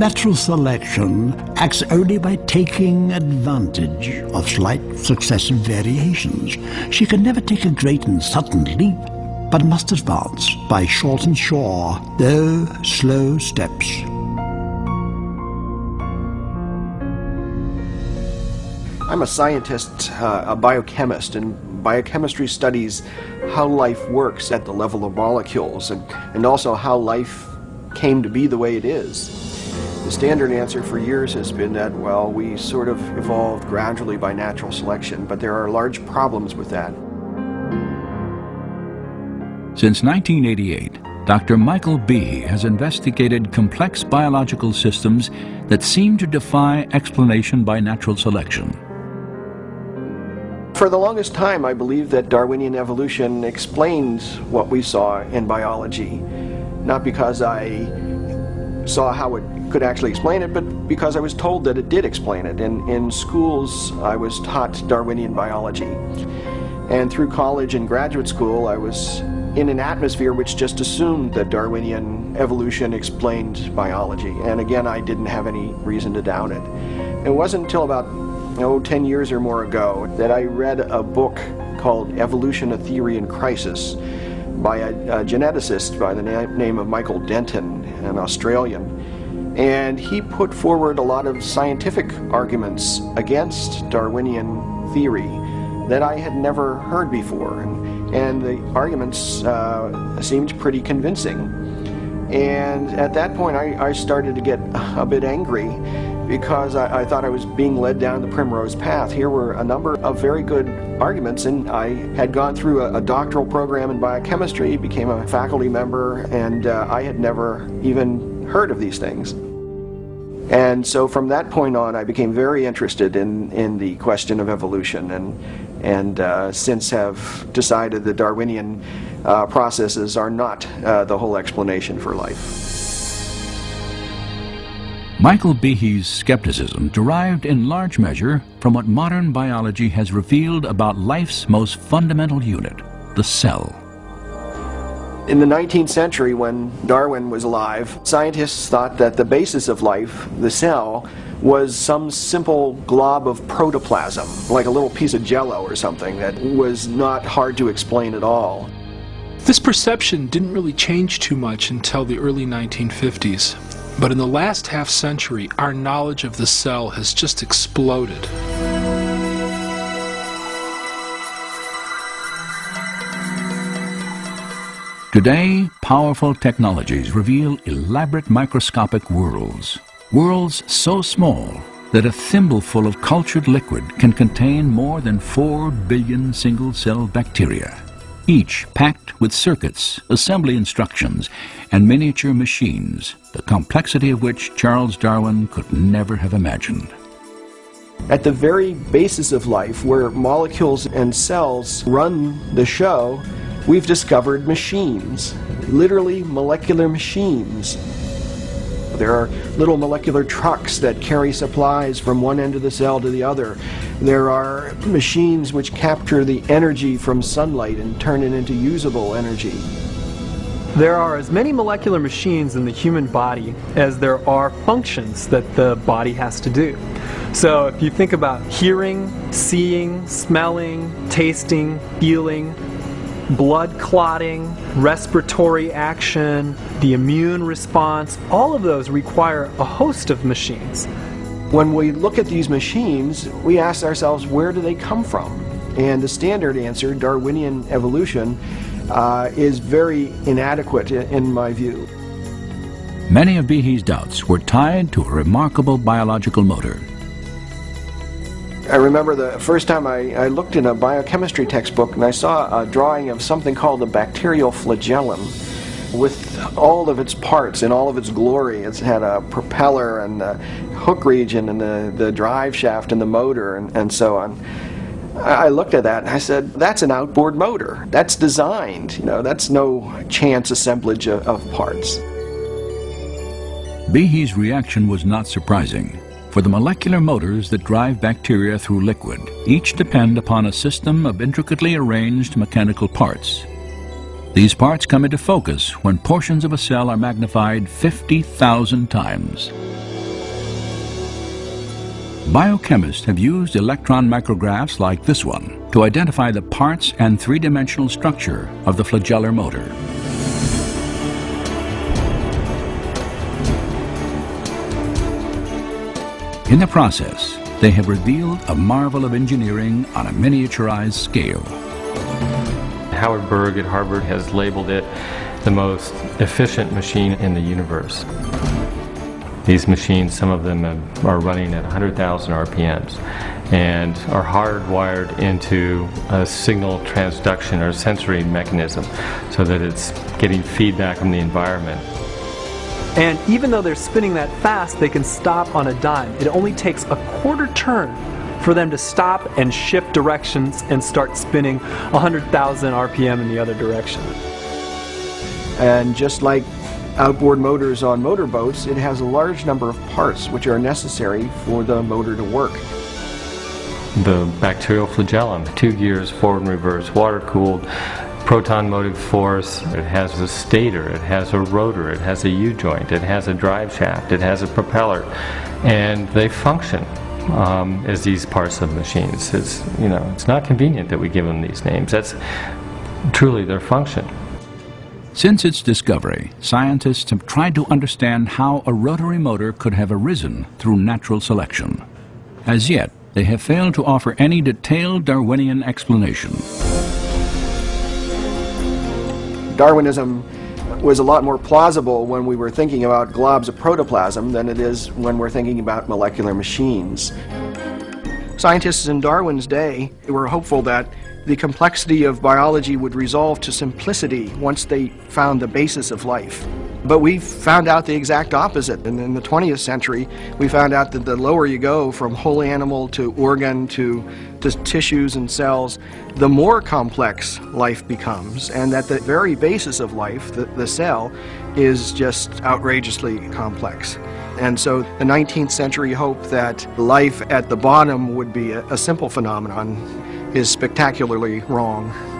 Natural selection acts only by taking advantage of slight successive variations. She can never take a great and sudden leap, but must advance by short and sure, though slow steps. I'm a scientist, uh, a biochemist, and biochemistry studies how life works at the level of molecules and, and also how life came to be the way it is. The standard answer for years has been that, well, we sort of evolved gradually by natural selection, but there are large problems with that. Since 1988, Dr. Michael Behe has investigated complex biological systems that seem to defy explanation by natural selection. For the longest time, I believed that Darwinian evolution explains what we saw in biology, not because I saw how it could actually explain it, but because I was told that it did explain it. And in schools, I was taught Darwinian biology. And through college and graduate school, I was in an atmosphere which just assumed that Darwinian evolution explained biology. And again, I didn't have any reason to doubt it. It wasn't until about oh, 10 years or more ago that I read a book called Evolution, a Theory in Crisis by a, a geneticist by the na name of Michael Denton, an Australian. And he put forward a lot of scientific arguments against Darwinian theory that I had never heard before. And, and the arguments uh, seemed pretty convincing. And at that point, I, I started to get a bit angry because I, I, thought I was being led down the primrose path. Here were a number of very good arguments, and I had gone through a, a doctoral program in biochemistry, became a faculty member, and uh, I had never even heard of these things. And so from that point on, I became very interested in, in the question of evolution, and, and uh, since have decided the Darwinian uh, processes are not uh, the whole explanation for life. Michael Behe's skepticism derived in large measure from what modern biology has revealed about life's most fundamental unit, the cell. In the 19th century, when Darwin was alive, scientists thought that the basis of life, the cell, was some simple glob of protoplasm, like a little piece of jello or something that was not hard to explain at all. This perception didn't really change too much until the early 1950s. But in the last half century, our knowledge of the cell has just exploded. Today, powerful technologies reveal elaborate microscopic worlds. Worlds so small that a thimbleful of cultured liquid can contain more than 4 billion single-cell bacteria each packed with circuits, assembly instructions, and miniature machines, the complexity of which Charles Darwin could never have imagined. At the very basis of life, where molecules and cells run the show, we've discovered machines, literally molecular machines. There are little molecular trucks that carry supplies from one end of the cell to the other. There are machines which capture the energy from sunlight and turn it into usable energy. There are as many molecular machines in the human body as there are functions that the body has to do. So if you think about hearing, seeing, smelling, tasting, feeling, blood clotting, respiratory action, the immune response, all of those require a host of machines. When we look at these machines, we ask ourselves, where do they come from? And the standard answer, Darwinian evolution, uh, is very inadequate in my view. Many of Behe's doubts were tied to a remarkable biological motor. I remember the first time I, I, looked in a biochemistry textbook and I saw a drawing of something called the bacterial flagellum with all of its parts in all of its glory. It's had a propeller and the hook region and the, the drive shaft and the motor and, and so on. I looked at that and I said, that's an outboard motor. That's designed. You know, that's no chance assemblage of, of parts. Behe's reaction was not surprising. For the molecular motors that drive bacteria through liquid, each depend upon a system of intricately arranged mechanical parts. These parts come into focus when portions of a cell are magnified 50,000 times. Biochemists have used electron micrographs like this one to identify the parts and three-dimensional structure of the flagellar motor. In the process, they have revealed a marvel of engineering on a miniaturized scale. Howard Berg at Harvard has labeled it the most efficient machine in the universe. These machines, some of them are running at 100,000 RPMs and are hardwired into a signal transduction or sensory mechanism so that it's getting feedback from the environment. And even though they're spinning that fast, they can stop on a dime. It only takes a quarter turn for them to stop and shift directions and start spinning 100,000 RPM in the other direction. And just like outboard motors on motorboats, it has a large number of parts which are necessary for the motor to work. The bacterial flagellum, two gears, forward and reverse, water cooled, proton motive force, it has a stator, it has a rotor, it has a U-joint, it has a drive shaft, it has a propeller, and they function um, as these parts of machines. It's, you know, it's not convenient that we give them these names. That's truly their function. Since its discovery, scientists have tried to understand how a rotary motor could have arisen through natural selection. As yet, they have failed to offer any detailed Darwinian explanation. Darwinism was a lot more plausible when we were thinking about globs of protoplasm than it is when we're thinking about molecular machines. Scientists in Darwin's day were hopeful that the complexity of biology would resolve to simplicity once they found the basis of life. But we found out the exact opposite. And in the 20th century, we found out that the lower you go from whole animal to organ to, to tissues and cells, the more complex life becomes. And that the very basis of life, the, the cell, is just outrageously complex. And so the 19th century hope that life at the bottom would be a, a simple phenomenon is spectacularly wrong.